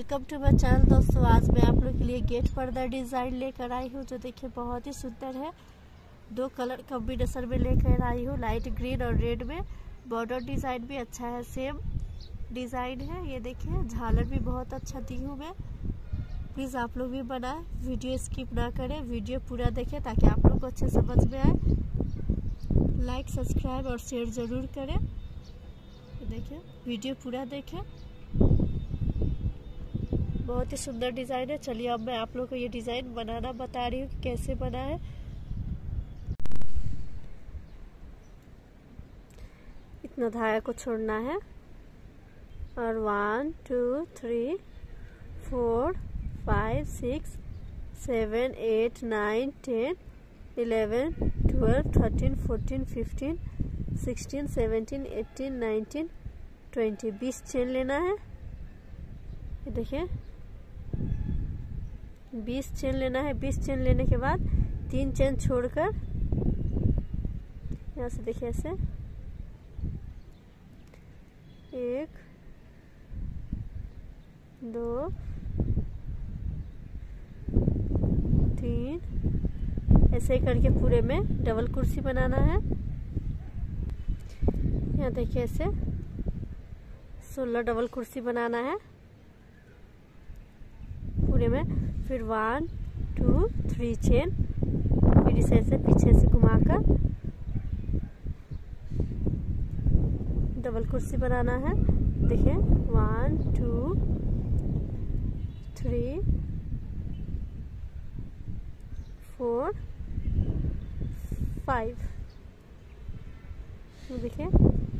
Welcome to my channel दोस्तों। आज मैं आप लोग के लिए गेट पर्दा डिज़ाइन लेकर आई हूँ, जो देखिए बहुत ही सुंदर है। दो कलर कॉम्बिनेशन में लेकर आई हूँ लाइट ग्रीन और रेड में। बॉर्डर डिज़ाइन भी अच्छा है सेम डिज़ाइन है। ये देखिए, झालर भी बहुत अच्छा दी हूँ मैं। प्लीज़ आप लोग भी बनाएँ वीडियो स्किप ना करें। वीडियो पूरा देखें ताकि आप लोग को अच्छे समझ में आए। लाइक सब्सक्राइब और शेयर ज़रूर करें। देखिए वीडियो पूरा देखें। बहुत ही सुंदर डिज़ाइन है। चलिए अब मैं आप लोग को ये डिज़ाइन बनाना बता रही हूँ कि कैसे बना है। इतना धागा को छोड़ना है। और one two three four five six seven eight nine ten eleven twelve thirteen fourteen fifteen sixteen seventeen eighteen nineteen twenty बीस चेन लेना है। देखिए। बीस चेन लेना है। बीस चेन लेने के बाद तीन चेन छोड़कर, यहाँ से देखिए ऐसे। एक, दो, तीन, ऐसे करके पूरे में डबल कुर्सी बनाना है। यहाँ देखिए ऐसे सोलह डबल कुर्सी बनाना है। पूरे में फिर वन टू थ्री चेन फिर इसे ऐसे पीछे से घुमाकर डबल कुर्सी बनाना है। देखिए one two three four five देखिए,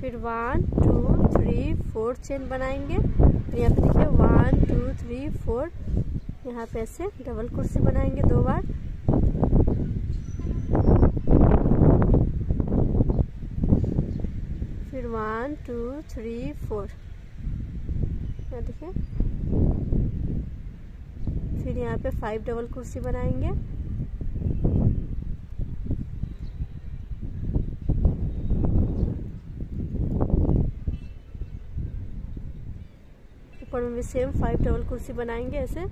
फिर one two three four chain बनाएँगे। यहाँ पे देखिए वन टू थ्री फोर यहाँ पे ऐसे डबल कुर्सी बनाएँगे दो बार। फिर वन टू थ्री फोर यहाँ देखिए। फिर यहाँ पे फाइव डबल कुर्सी बनाएँगे। ऊपर में भी सेम फाइव डबल कुर्सी बनाएँगे ऐसे।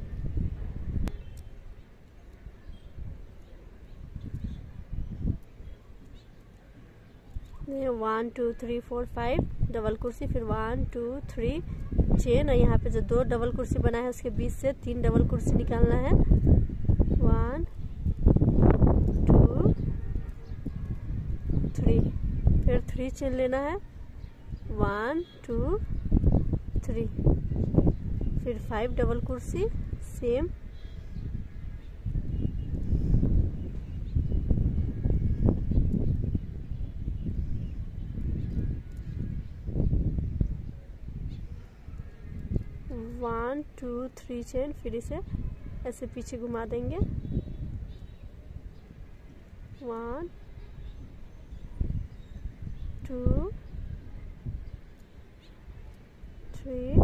One, two, three, four, five, double कुर्सी, फिर वन, टू, थ्री चेन और यहाँ पे जो दो डबल कुर्सी बना है, उसके बीच से तीन डबल कुर्सी निकालना है। One, two, three. फिर थ्री चेन लेना है। One, two, three. फिर फाइव डबल कुर्सी, same one two three chain, फिर इसे ऐसे पीछे घुमा देंगे। One two three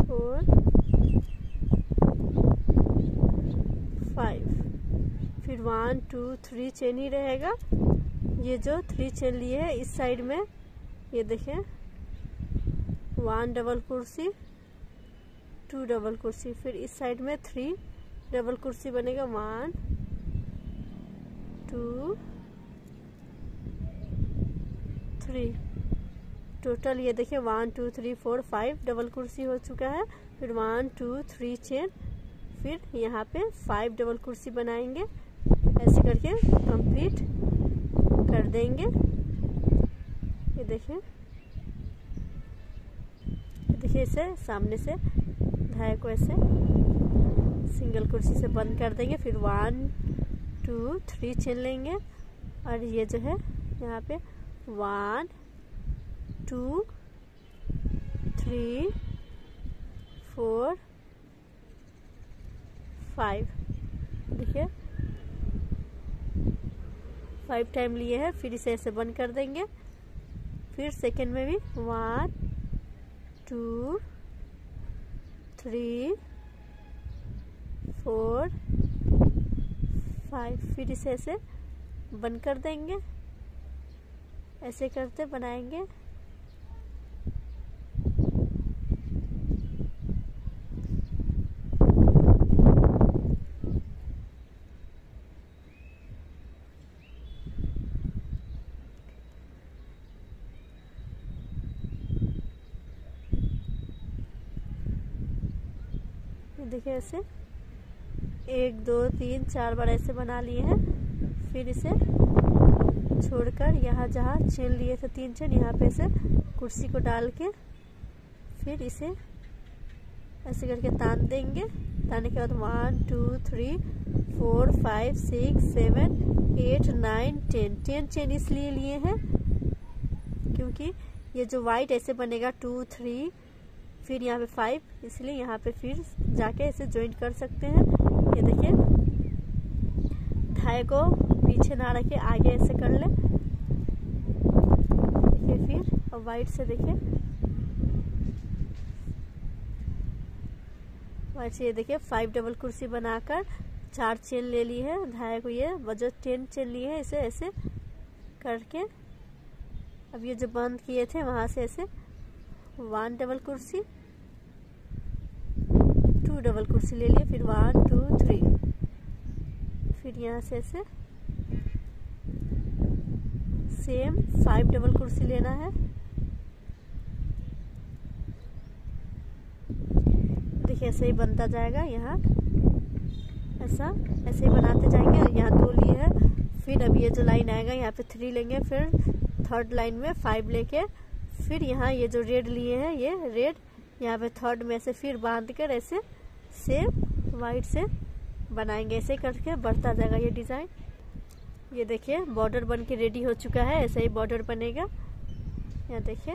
four five फिर वन टू थ्री चेन ही रहेगा। ये जो थ्री चेन लिए है, इस साइड में, ये देखें। वन डबल कुर्सी, टू डबल कुर्सी, फिर इस साइड में थ्री डबल कुर्सी बनेगा, वन, टू, थ्री। टोटल ये देखिए, one, two, three, four, five double कुर्सी हो चुका है। फिर वन, टू, थ्री चेन फिर यहाँ पे फाइव डबल कुर्सी बनाएँगे। ऐसे करके कंप्लीट कर देंगे। ये देखिए। इसे सामने से धागे को ऐसे सिंगल कुर्सी से बंद कर देंगे, फिर वन टू थ्री चेन लेंगे, और ये जो है, यहाँ पे one two three four five देखिए फाइव टाइम लिए हैं, फिर इसे ऐसे बंद कर देंगे, फिर सेकेंड में भी one two three four five फिर इसे ऐसे बंद कर देंगे। ऐसे करते बनाएँगे। देखिए ऐसे एक, दो, तीन, चार बार ऐसे बना लिए हैं। फिर इसे छोड़कर यहाँ जहाँ चेन लिए थे तीन चेन यहाँ पे ऐसे कुर्सी को डाल के फिर इसे ऐसे करके तान देंगे। ताने के बाद one, two, three, four, five, six, seven, eight, nine, ten. Ten chain इसलिए लिए हैं क्योंकि ये जो वाइट ऐसे बनेगा, टू, थ्री फिर यहाँ पे फाइव इसलिए यहाँ पे फिर जाके इसे ज्वाइंट कर सकते हैं। ये देखिए। धाए को पीछे ना रखे, आगे ऐसे कर ले। देखिए फिर, और वाइट से देखिए। वाइट से ये देखिए फाइव डबल कुर्सी बनाकर चार चेन ले ली है। धाए को ये जो टेन चेन लिए है, इसे ऐसे करके। अब ये जो बंद किए थे, वहाँ से ऐसे वन डबल कुर्सी, टू डबल कुर्सी ले लिए, फिर वन, टू, थ्री। फिर यहाँ से ऐसे। सेम, फाइव डबल कुर्सी लेना है। देखिए, ऐसे ही बनता जाएगा यहाँ। ऐसा, ऐसे ही बनाते जाएँगे। और यहाँ दो लिए है। फिर अब ये जो लाइन आएगा, यहाँ पे थ्री लेंगे। फिर थर्ड लाइन में फाइव लेके फिर यहाँ ये जो रेड लिए हैं, ये रेड, यहाँ पे थर्ड में से फिर बाँध कर ऐसे सेम वाइट से बनाएँगे, ऐसे करके बढ़ता जाएगा ये डिज़ाइन ये देखिए बॉर्डर बन के रेडी हो चुका है, ऐसे ही बॉर्डर बनेगा। यहाँ देखिए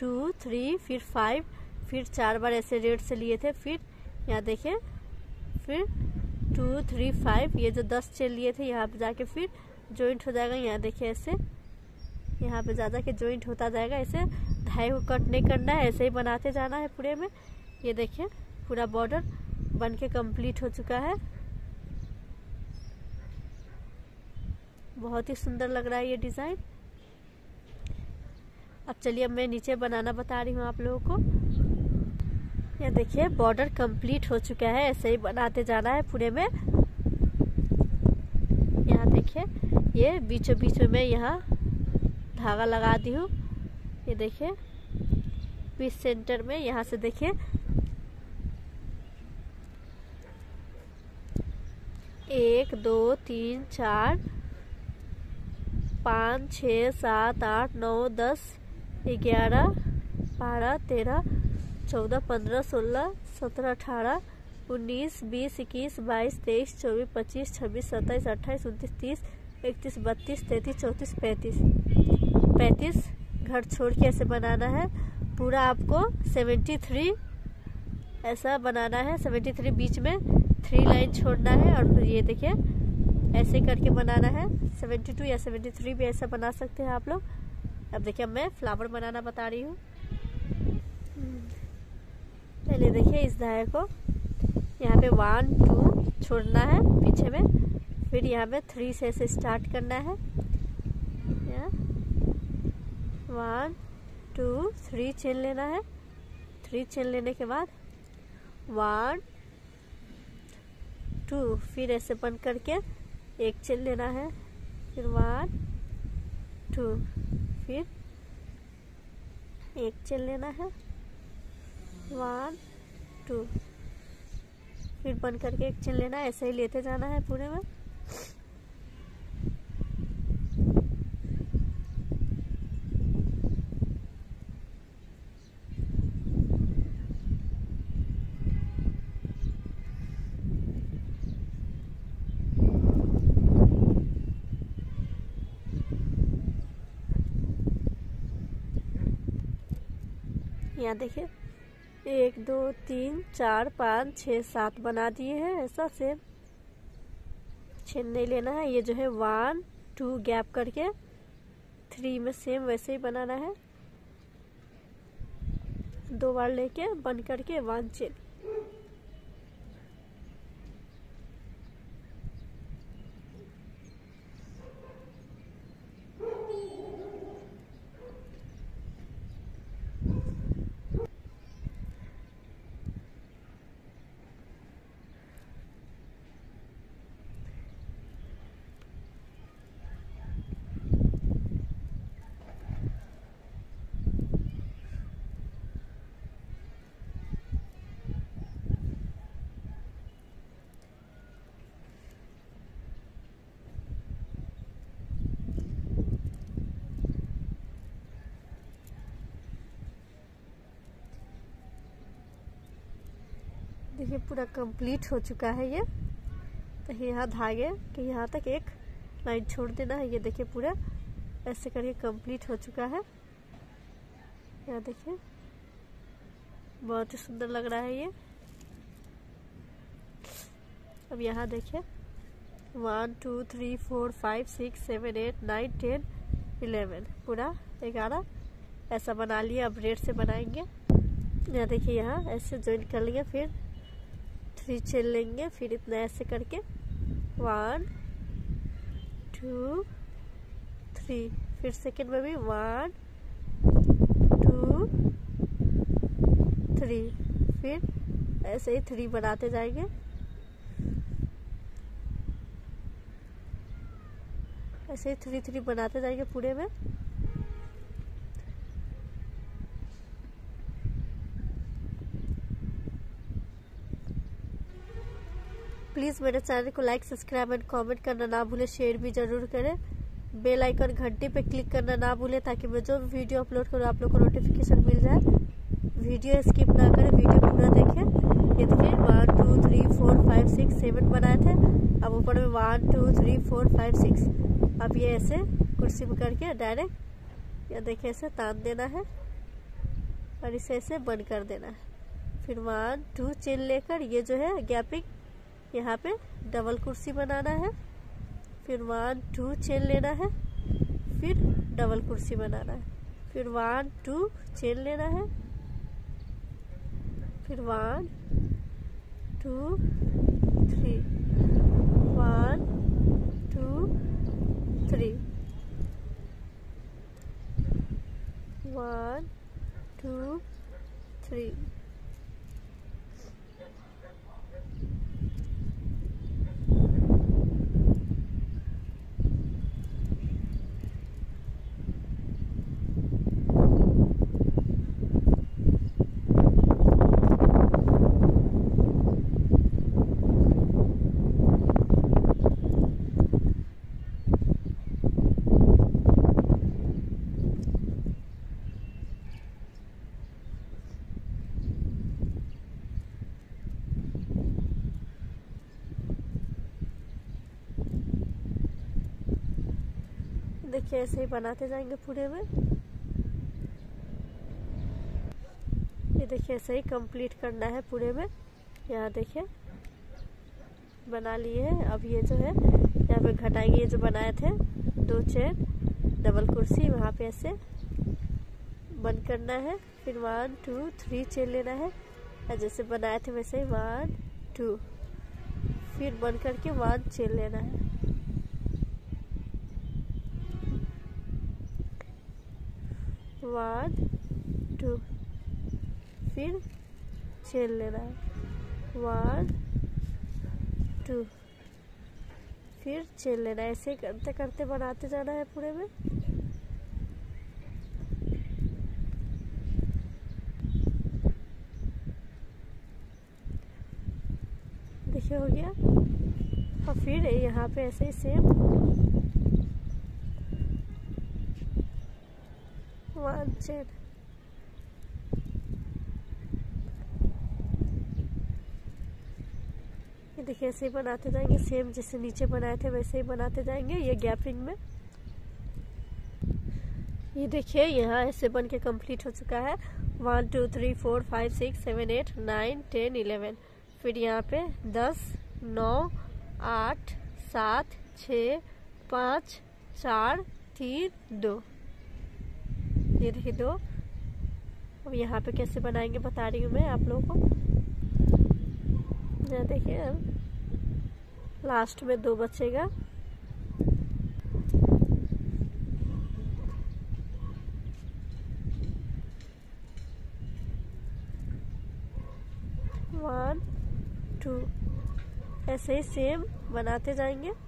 टू थ्री फिर फाइव फिर चार बार ऐसे रेड से लिए थे, फिर यहाँ देखिए, फिर टू थ्री फाइव ये जो दस चेन लिए थे, यहाँ पे जाके फिर जॉइंट हो जाएगा, यहाँ देखिए ऐसे। यहाँ पे ज़्यादा के जॉइंट होता जाएगा, ऐसे ढाई को कट नहीं करना है, ऐसे ही बनाते जाना है पूरे में। ये देखिए, पूरा बॉर्डर बन के कंप्लीट हो चुका है। बहुत ही सुंदर लग रहा है ये डिज़ाइन अब चलिए मैं नीचे बनाना बता रही हूँ आप लोगों को। ये देखिए बॉर्डर कंप्लीट हो चुका है, ऐसे ही बनाते जाना है पूरे में। यहाँ देखिए, ये बीचों बीच में मैं यहाँ धागा लगा दी हूँ। ये देखिए बीच सेंटर में, यहाँ से देखिए। एक, दो, तीन, चार, पाँच, छ, सात, आठ, नौ, दस, ग्यारह, बारह, तेरह, चौदह, पंद्रह, सोलह, सत्रह, अठारह, उन्नीस, बीस, इक्कीस, बाईस, तेईस, चौबीस, पच्चीस, छब्बीस, सत्ताईस, अट्ठाईस, उनतीस, तीस, इकतीस, बत्तीस, तैंतीस, चौंतीस, पैंतीस। पैंतीस घर छोड़ के ऐसे बनाना है। पूरा आपको सेवेंटी थ्री ऐसा बनाना है। सेवेंटी थ्री बीच में थ्री लाइन छोड़ना है और फिर ये देखिए, ऐसे करके बनाना है। सेवेंटी टू या सेवेंटी थ्री भी ऐसा बना सकते हैं आप लोग। अब देखिए मैं फ्लावर बनाना बता रही हूँ। पहले देखिए इस धागे को यहाँ पे वन, टू छोड़ना है पीछे में। फिर यहाँ पे थ्री से ऐसे स्टार्ट करना है। वन टू थ्री चेन लेना है। थ्री चेन लेने के बाद वन टू फिर ऐसे बंद करके एक चेन लेना है। फिर वन टू फिर एक चेन लेना है। वन टू फिर बंद करके एक चेन लेना है। ऐसे ही लेते जाना है पूरे में। यहाँ देखिए। एक, दो, तीन, चार, पाँच छः सात बना दिए हैं, ऐसा सेम छेद नहीं लेना है, ये जो है वन टू गैप करके थ्री में सेम वैसे ही बनाना है। दो बार लेके बंद करके वन चेन देखिए, पूरा कंप्लीट हो चुका है ये। तो यहाँ धागे के यहाँ तक एक लाइन छोड़ देना है। ये देखिए पूरा ऐसे करके कंप्लीट हो चुका है। यहाँ देखिए, बहुत ही सुंदर लग रहा है ये। अब यहाँ देखिए one two three four five six seven eight nine ten eleven पूरा ग्यारह ऐसा बना लिया अब रेड से बनाएँगे। यहाँ देखिए, यहाँ ऐसे ज्वाइन कर लिया, फिर थ्री चेन लेंगे, फिर इतना ऐसे करके। वन टू थ्री फिर सेकंड में भी वन टू थ्री फिर ऐसे ही थ्री बनाते जाएँगे। ऐसे ही थ्री थ्री बनाते जाएँगे पूरे में। प्लीज़ मेरे चैनल को लाइक, सब्सक्राइब एंड कमेंट करना ना भूलें। शेयर भी ज़रूर करें। बेल आइकन घंटे पे क्लिक करना ना भूलें ताकि मैं जो वीडियो अपलोड करूँ, आप लोग को नोटिफिकेशन मिल जाए। वीडियो स्किप ना करें, वीडियो पूरा देखें। ये देखिए one two three four five six seven बनाए थे। अब ऊपर में one two three four five six अब ये ऐसे कुर्सी में करके डायरेक्ट या देखिए, ऐसे तान देना है और इसे ऐसे बंद कर देना है। फिर वन टू चेन लेकर ये जो है गैपिंग यहाँ पे डबल कुर्सी बनाना है, फिर वन टू चेन लेना है, फिर डबल कुर्सी बनाना है। फिर वन टू चेन लेना है, फिर one two three one two three one two three देखिए, ऐसे ही बनाते जाएँगे पूरे में। ये देखिए, ऐसे ही कंप्लीट करना है पूरे में। यहाँ देखिए, बना लिए हैं। अब ये जो है, यहाँ पे घटाएँगे। ये जो बनाए थे, दो चेन डबल कुर्सी, वहाँ पे ऐसे बंद करना है। फिर वन टू थ्री चेन लेना है। और जैसे बनाए थे, वैसे ही वन टू फिर बंद करके वन चेन लेना है। One to. फिर चेन लेना है। One to. फिर चेन लेना है। ऐसे करते करते बनाते जाना है पूरे में। देखिए हो गया। और फिर यहाँ पे ऐसे ही सेम वन ये देखिए, ऐसे ही बनाते जाएँगे सेम जैसे नीचे बनाए थे, वैसे ही बनाते जाएँगे, ये गैपिंग में। ये देखिए, यहाँ ऐसे बन के कंप्लीट हो चुका है। One two three four five six seven eight nine ten eleven फिर यहाँ पे दस, नौ, आठ, सात, छ, पाँच, चार, तीन, दो। ये देखिए दो। अब यहाँ पे कैसे बनाएँगे बता रही हूँ मैं आप लोगों को। यहाँ देखिए लास्ट में दो बचेगा। वन टू ऐसे ही सेम बनाते जाएँगे।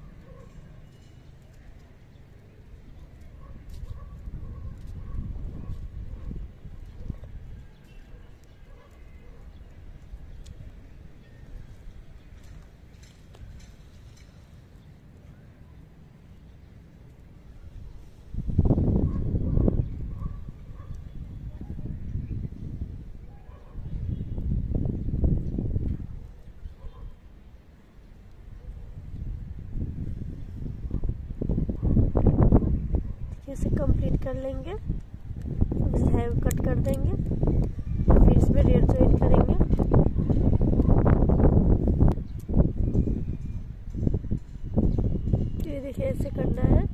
देखिए इसे कंप्लीट कर लेंगे। अब इस है कट कर देंगे। फिर इसमें रेड ज्वाइन करेंगे। तो ये देखिए, ऐसे करना है।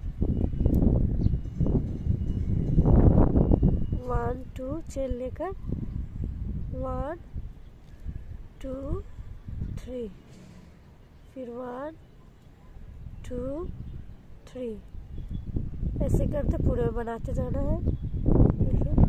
वन टू चेन लेकर। वन टू थ्री फिर वन टू थ्री ऐसे करते पूरे बनाते जाना है देखिए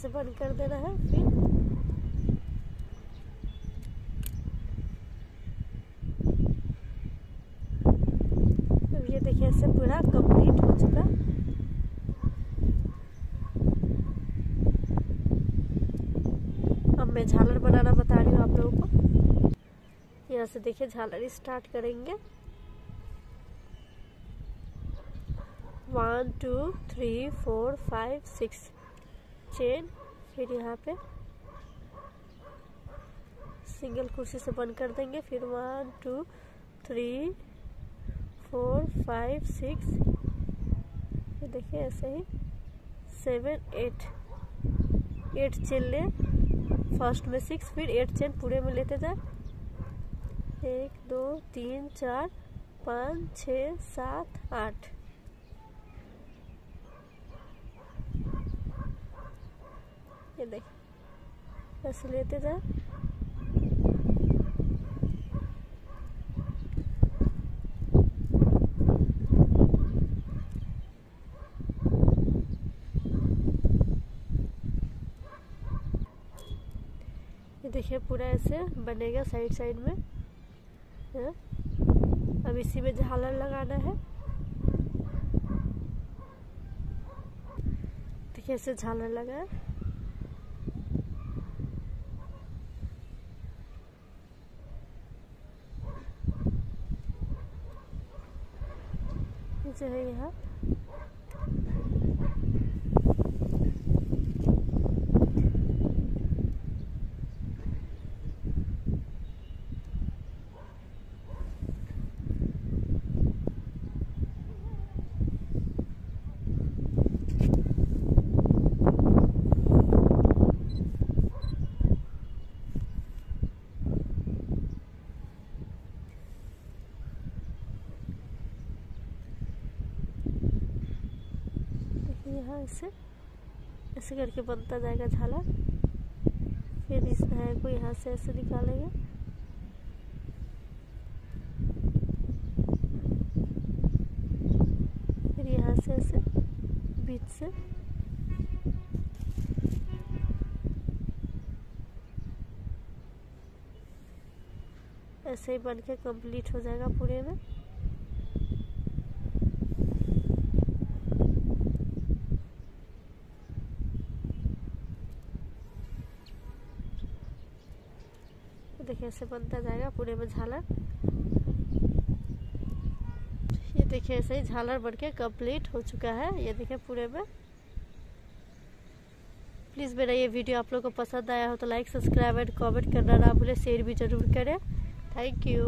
ऐसे बंद कर देना है, फिर। कंप्लीट हो चुका। अब मैं झालर बनाना बता रही हूँ आप लोगों को। यहाँ से देखिए, झालर स्टार्ट करेंगे। One two three four five six chain, फिर यहाँ पे सिंगल कुर्सी से बंद कर देंगे। फिर one two three four five six ये देखिए ऐसे ही सेवन एट एट चेन ले। फ़र्स्ट में सिक्स फिर एट चेन पूरे में लेते जाए। एक, दो, तीन, चार, पाँच छ सात, आठ। ये देख ऐसे लेते ये देखिए, पूरा ऐसे बनेगा साइड साइड में। है? अब इसी में झालर लगाना है। देखिए, ऐसे झालर लगा जो है यहाँ। यहाँ ऐसे ऐसे करके बनता जाएगा झालर फिर इस है को यहाँ से ऐसे निकालेंगे। फिर यहाँ से ऐसे, बीच से। ऐसे ही बन के कंप्लीट हो जाएगा पूरे में। देखिए ऐसे बनता जाएगा पूरे में झालर। ये देखिए ऐसे ही झालर बन के कंप्लीट हो चुका है। ये देखिए पूरे में। प्लीज़ मेरा ये वीडियो आप लोगों को पसंद आया हो तो लाइक सब्सक्राइब एंड कमेंट करना ना भूले। शेयर भी ज़रूर करें। Thank you